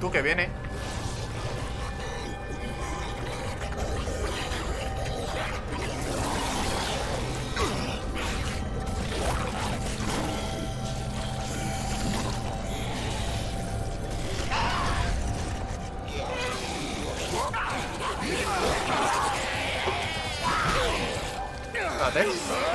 Tú que viene. Espérate.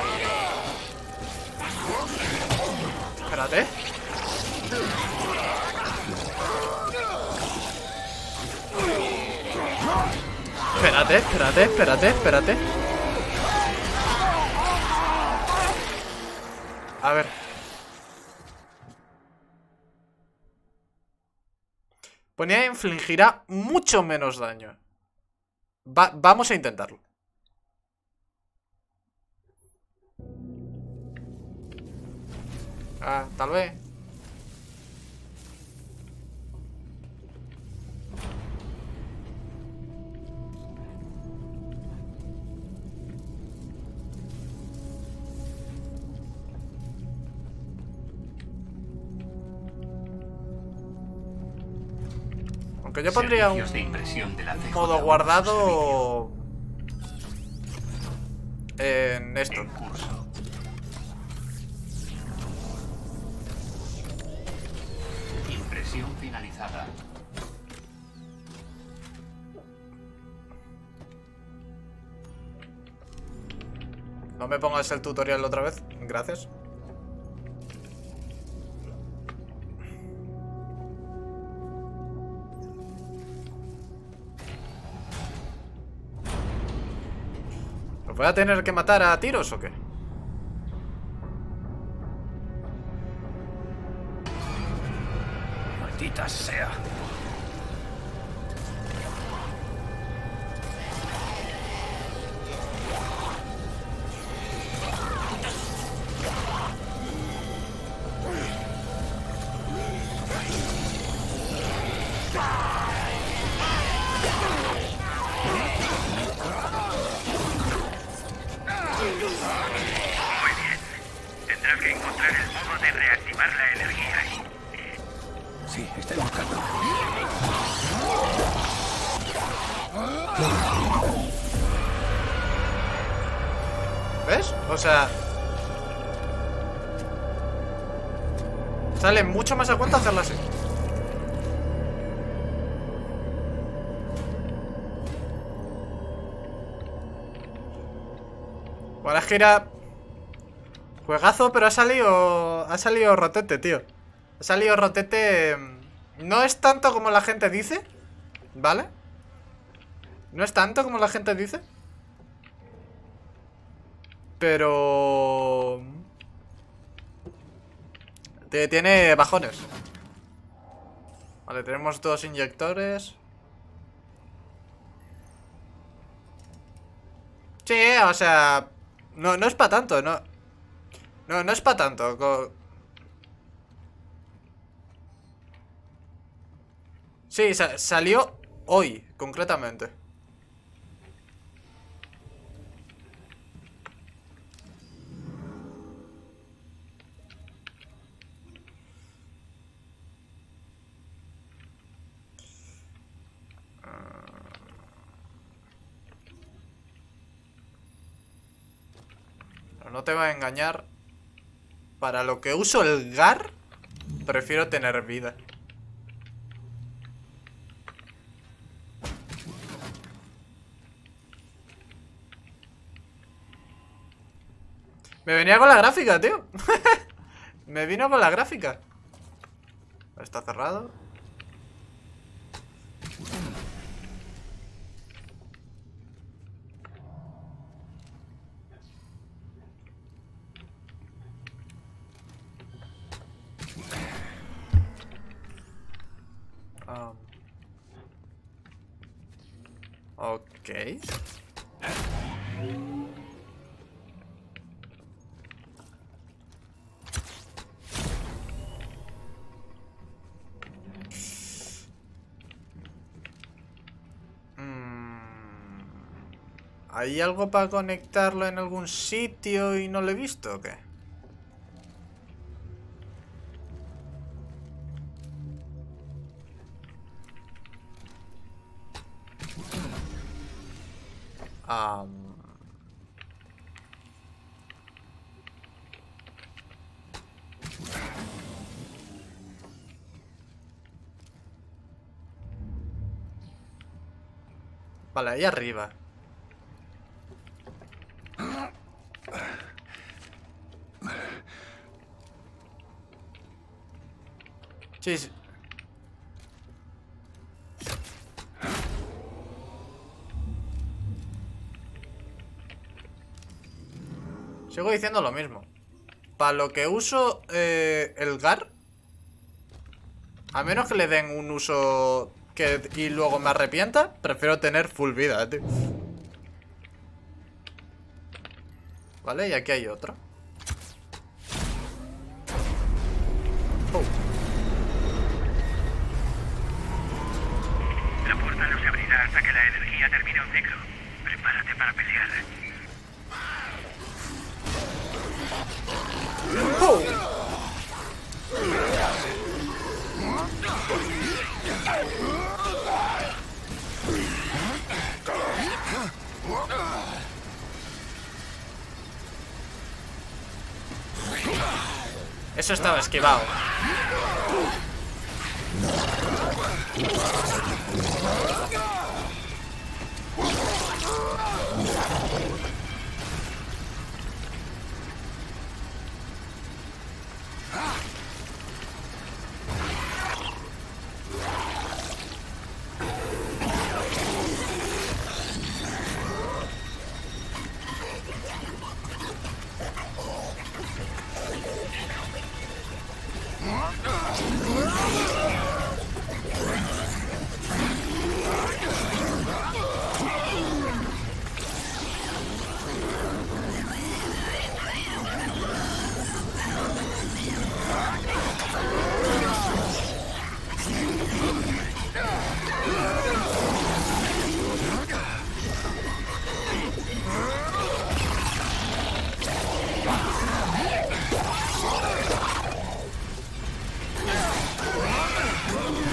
Espérate, espérate, espérate, espérate. A ver. Ponía infligirá mucho menos daño. Va- vamos a intentarlo. Ah, tal vez. Yo pondría un de impresión de la modo guardado en esto. En curso. Impresión finalizada. No me pongas el tutorial otra vez. Gracias. ¿Los voy a tener que matar a tiros o qué? Maldita sea. Bueno, es que era... Juegazo, pero ha salido... Ha salido rotete, tío. Ha salido rotete... mm, No es tanto como la gente dice. ¿Vale? No es tanto como la gente dice. Pero... te- Tiene bajones. Vale, tenemos dos inyectores. Sí, o sea... No, no es para tanto, no... No, no es para tanto. Sí, sa- salió hoy, concretamente. No te voy a engañar. Para lo que uso el GAR, prefiero tener vida. Me venía con la gráfica, tío. Me vino con la gráfica. Está cerrado. ¿Hay algo para conectarlo en algún sitio y no lo he visto o qué? Vale, ahí arriba. Sigo diciendo lo mismo. Para lo que uso eh, el GAR, a menos que le den un uso que y luego me arrepienta, prefiero tener full vida, tío. Vale, y aquí hay otro. Estaba esquivado.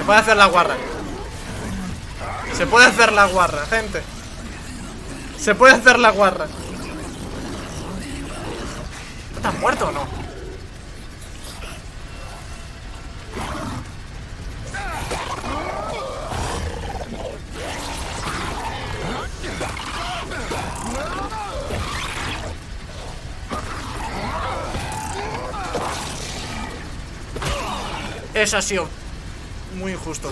Se puede hacer la guarra. Se puede hacer la guarra, gente. Se puede hacer la guarra. ¿Estás muerto o no? Muy injusto.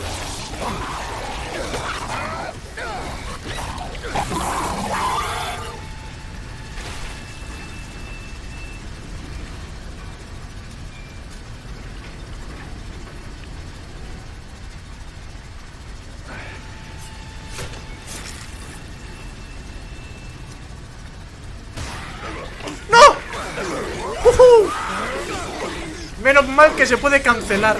¡No! Menos mal que se puede cancelar.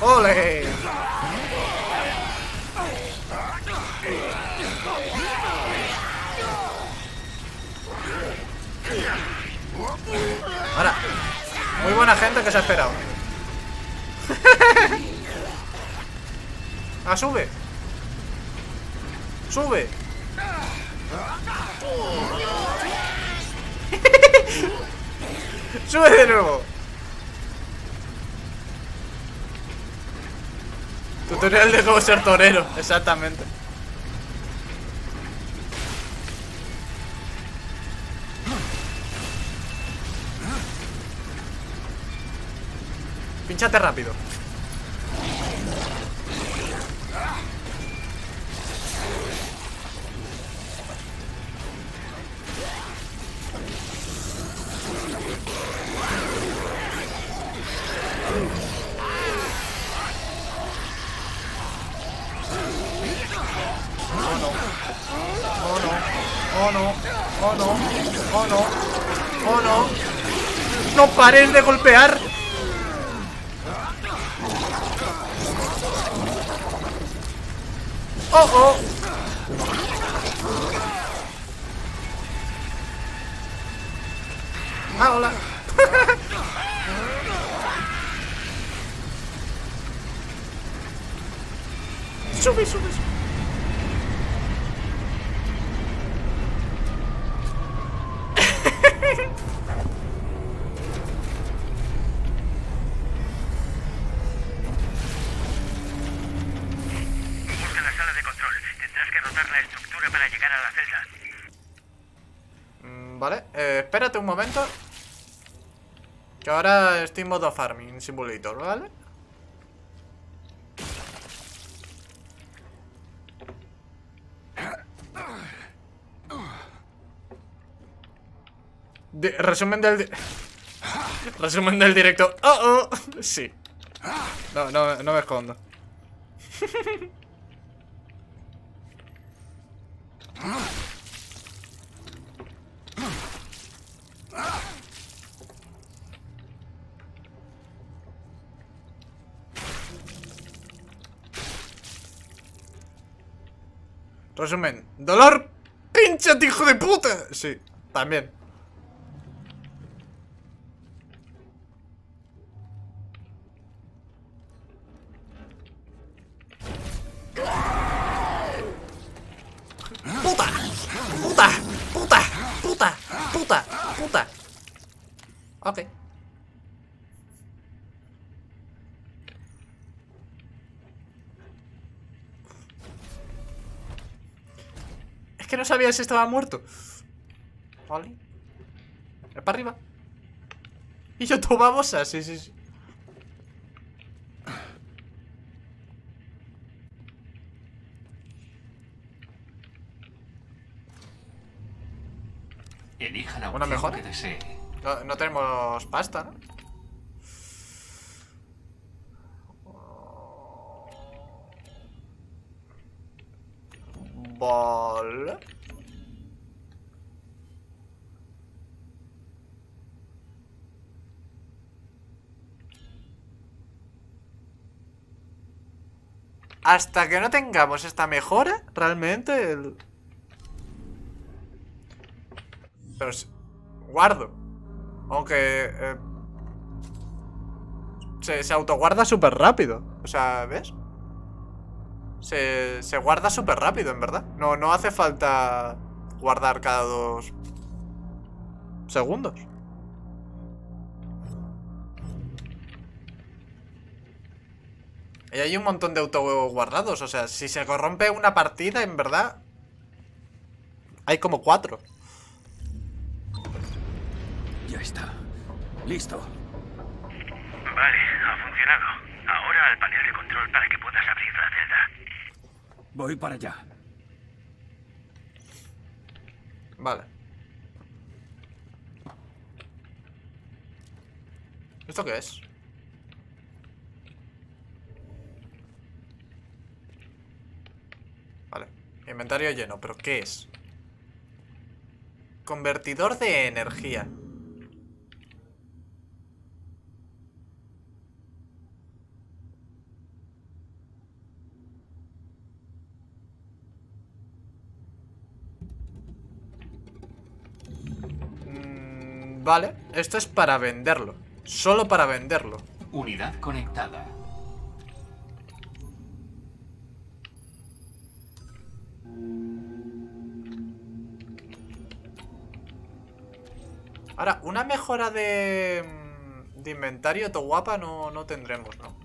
¡Ole! Ahora, muy buena gente que se ha esperado. ah, sube. Sube. sube de nuevo. Tutorial de cómo ser torero, exactamente. Pinchate rápido. Pares de golpear. Para llegar a la celda. Mm, Vale, eh, espérate un momento. Que ahora estoy en modo Farming Simulator, ¿vale? Resumen del... resumen del directo. ¡Oh, oh! Sí. No, no, no me escondo. Resumen. ¡Dolor! ¡Pínchate, hijo de puta! Sí, también. Sabía si estaba muerto. Vale. Es para arriba. Y yo tu babosa, sí, sí, sí. Elija la ¿Una mejora? que desee. No, no tenemos pasta, ¿no? Vale. Hasta que no tengamos esta mejora, realmente el... Pero guardo. Aunque... eh, se, se autoguarda súper rápido. O sea, ¿ves? Se, se guarda súper rápido, en verdad. No, no hace falta guardar cada dos segundos. Y hay un montón de autohuevos guardados. O sea, si se corrompe una partida, en verdad... Hay como cuatro. Ya está. Listo. Vale, ha funcionado. Ahora al panel de control para que puedas abrir la celda. Voy para allá. Vale. ¿Esto qué es? Vale. Inventario lleno, pero ¿qué es? Convertidor de energía. Mm, vale, esto es para venderlo. Solo para venderlo. Unidad conectada. Ahora, una mejora de, mm, de inventario to guapa no, no tendremos, ¿no?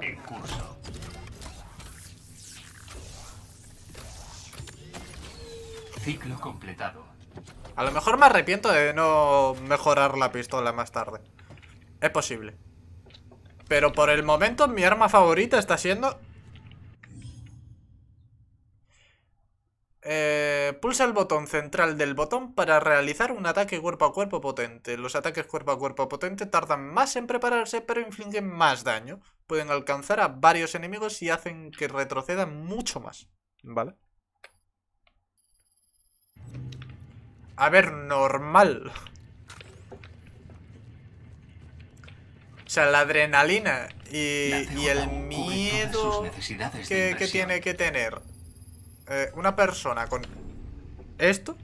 En curso. Ciclo completado. A lo mejor me arrepiento de no mejorar la pistola más tarde. Es posible. Pero por el momento mi arma favorita está siendo... Eh, pulsa el botón central del botón para realizar un ataque cuerpo a cuerpo potente. Los ataques cuerpo a cuerpo potente tardan más en prepararse pero infligen más daño. Pueden alcanzar a varios enemigos y hacen que retrocedan mucho más. ¿Vale? A ver, normal. O sea, la adrenalina y, La y CJ el miedo que, tiene que tener eh, una persona con esto.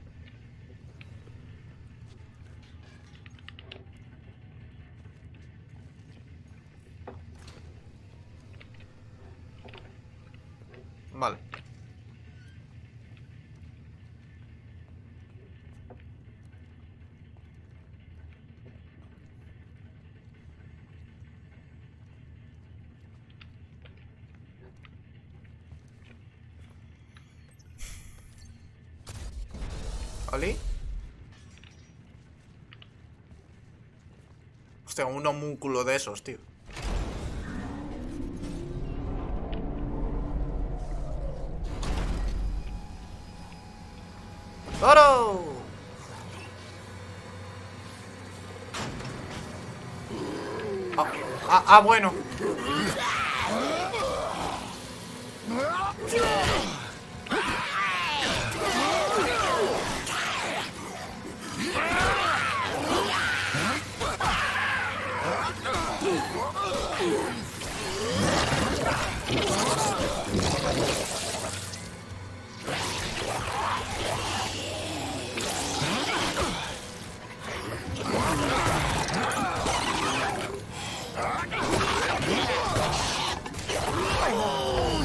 Vale. Un homúnculo de esos, tío. ¡Oro! Ah, ah, ah, bueno.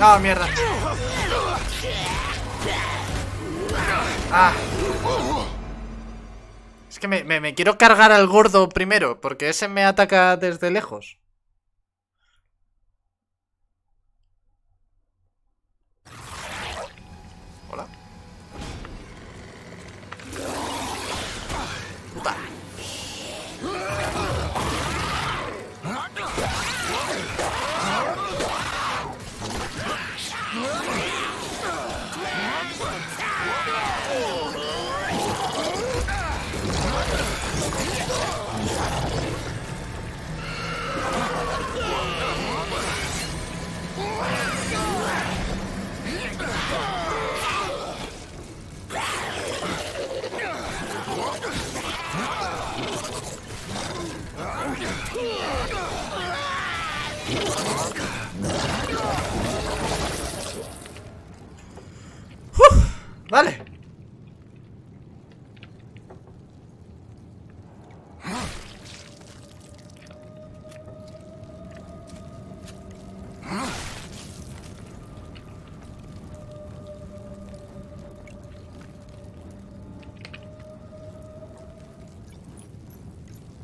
No, mierda. Ah. Es que me- me quiero cargar al gordo primero, porque ese me ataca desde lejos.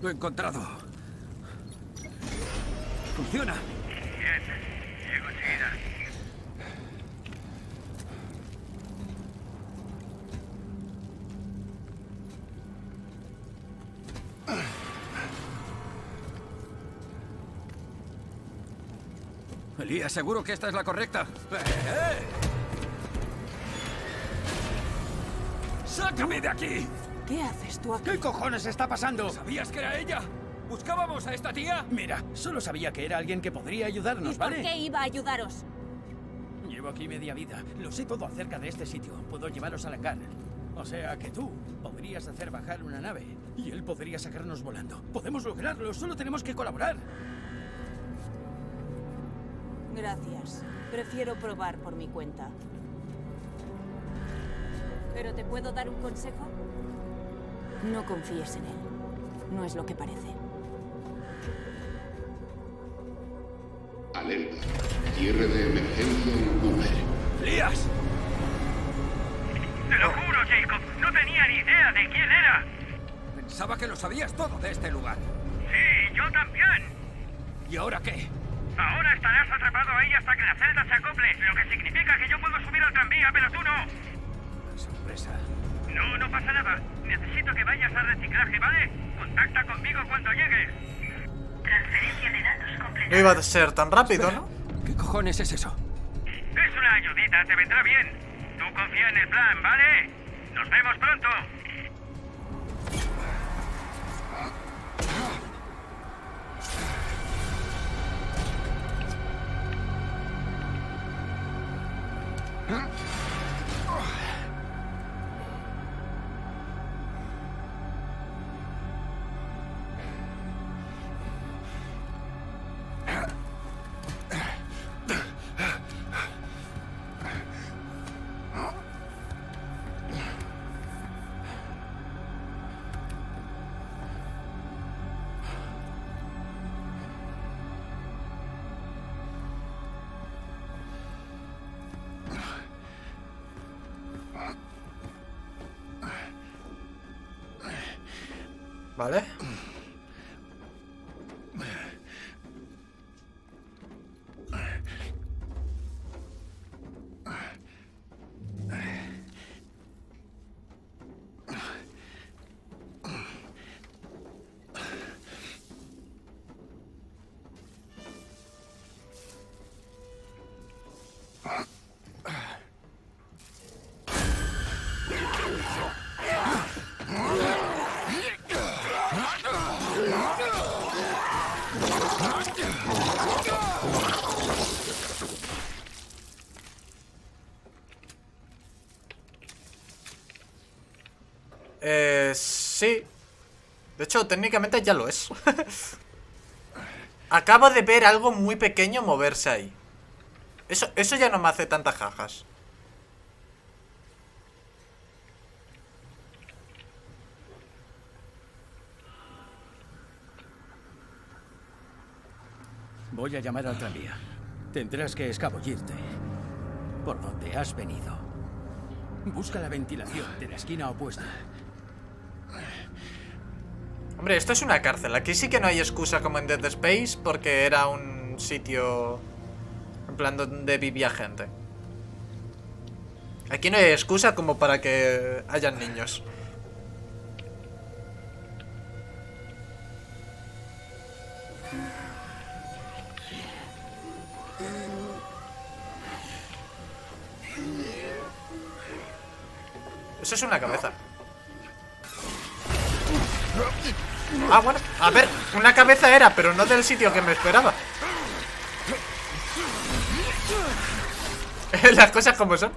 Lo he encontrado. Funciona. Bien, llego enseguida. Elías, ¿seguro que esta es la correcta? ¡Eh, eh! ¡Sácame de aquí! ¿Qué haces tú aquí? ¿Qué cojones está pasando? ¿Sabías que era ella? ¿Buscábamos a esta tía? Mira, solo sabía que era alguien que podría ayudarnos, ¿Y por ¿vale? qué iba a ayudaros? Llevo aquí media vida. Lo sé todo acerca de este sitio. Puedo llevaros al hangar. O sea que tú podrías hacer bajar una nave y él podría sacarnos volando. Podemos lograrlo, solo tenemos que colaborar. Gracias. Prefiero probar por mi cuenta. ¿Pero te puedo dar un consejo? No confíes en él. No es lo que parece. Alerta. Cierre de emergencia en Cooper. ¡Elías! Te lo juro, Jacob. No tenía ni idea de quién era. Pensaba que lo sabías todo de este lugar. Sí, yo también. ¿Y ahora qué? Ahora estarás atrapado ahí hasta que la celda se acople, lo que significa que yo puedo subir al tranvía, pero tú no. Sorpresa. No, no pasa nada. Necesito que vayas al reciclaje, ¿vale? Contacta conmigo cuando llegues. Transferencia de datos completada. No iba a ser tan rápido, ¿no? ¿Qué cojones es eso? Es una ayudita, te vendrá bien. Tú confía en el plan, ¿vale? Nos vemos pronto. Vale. Sí. De hecho, técnicamente ya lo es. Acabo de ver algo muy pequeño moverse ahí. Eso, eso ya no me hace tantas jajas. Voy a llamar al tranvía. Tendrás que escabullirte. Por donde has venido. Busca la ventilación de la esquina opuesta. Hombre, esto es una cárcel. Aquí sí que no hay excusa como en Dead Space porque era un sitio en plan donde vivía gente. Aquí no hay excusa como para que hayan niños. Eso es una cabeza. Ah, bueno. A ver, una cabeza era, pero no del sitio que me esperaba. Las cosas como son.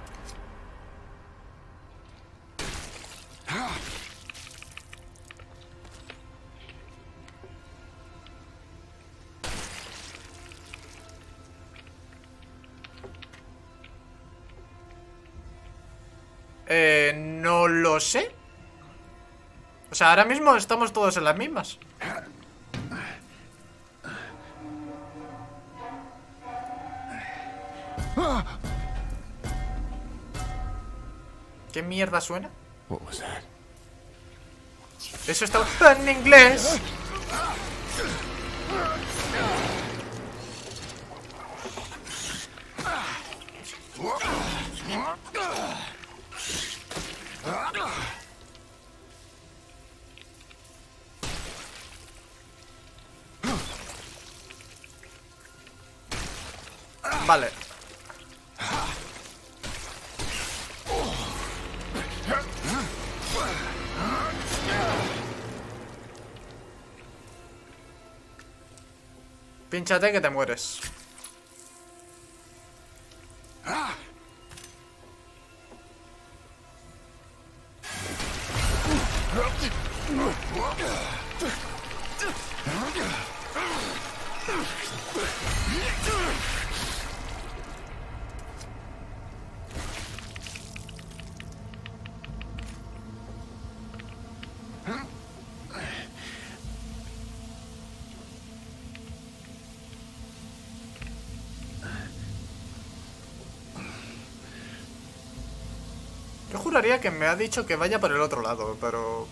Eh, no lo sé. O sea, ahora mismo estamos todos en las mismas. ¿Qué mierda suena? Eso está en inglés. Pínchate que te mueres. Que me ha dicho que vaya por el otro lado, pero...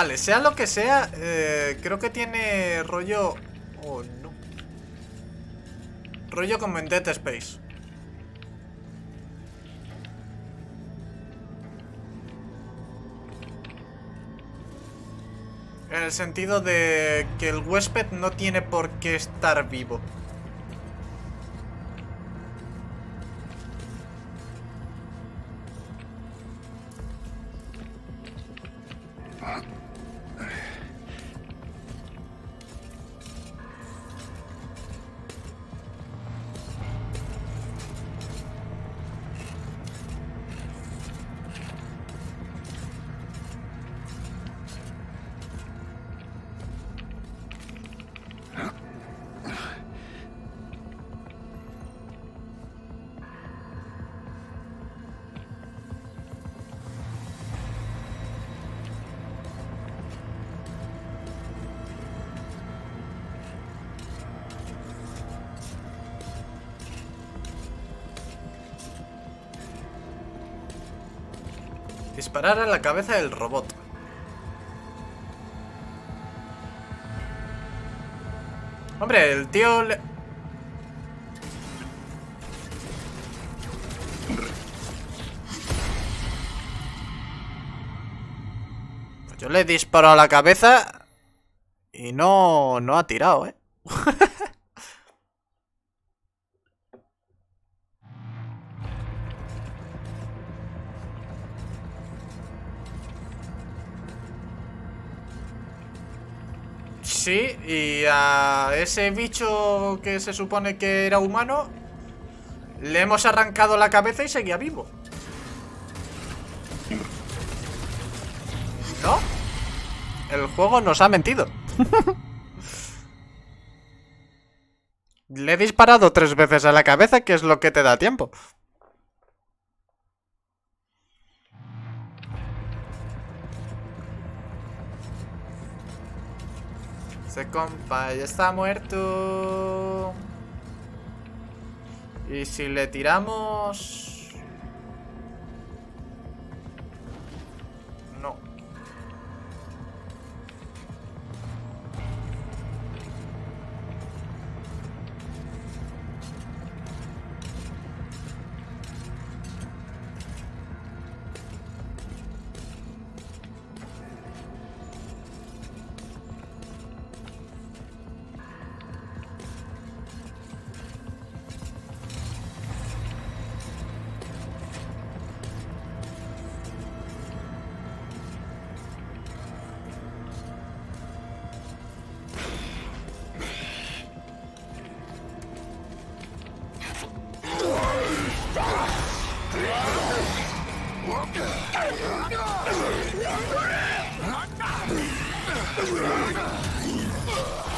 Vale, sea lo que sea, eh, creo que tiene rollo... Oh, no. Rollo como en Dead Space. En el sentido de que el huésped no tiene por qué estar vivo. Disparar a la cabeza del robot. Hombre, el tío le... Yo le disparo a la cabeza y no, no ha tirado, ¿eh? Sí, y a ese bicho que se supone que era humano le hemos arrancado la cabeza y seguía vivo. ¿No? El juego nos ha mentido. le he disparado tres veces a la cabeza, que es lo que te da tiempo. Ese compa ya está muerto. Y si le tiramos...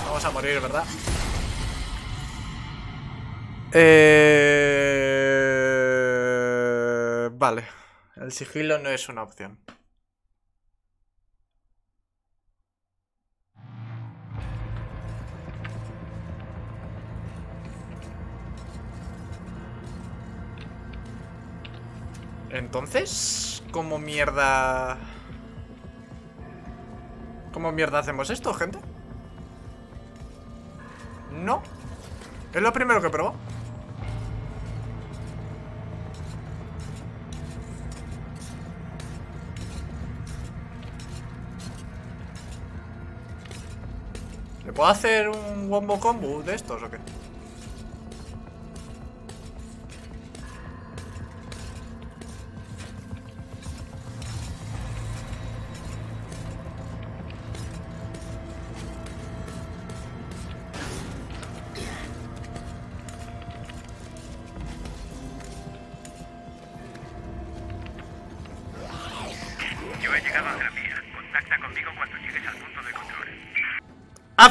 Vamos a morir, ¿verdad? Eh... Vale. El sigilo no es una opción. Entonces, ¿cómo mierda... ¿Cómo mierda hacemos esto, gente? No. Es lo primero que probó. ¿Le puedo hacer un wombo combo de estos o qué?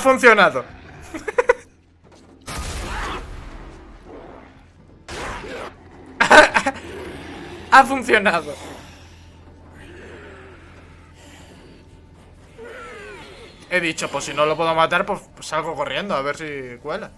Funcionado! ha funcionado. He dicho, pues si no lo puedo matar, pues salgo corriendo a ver si cuela.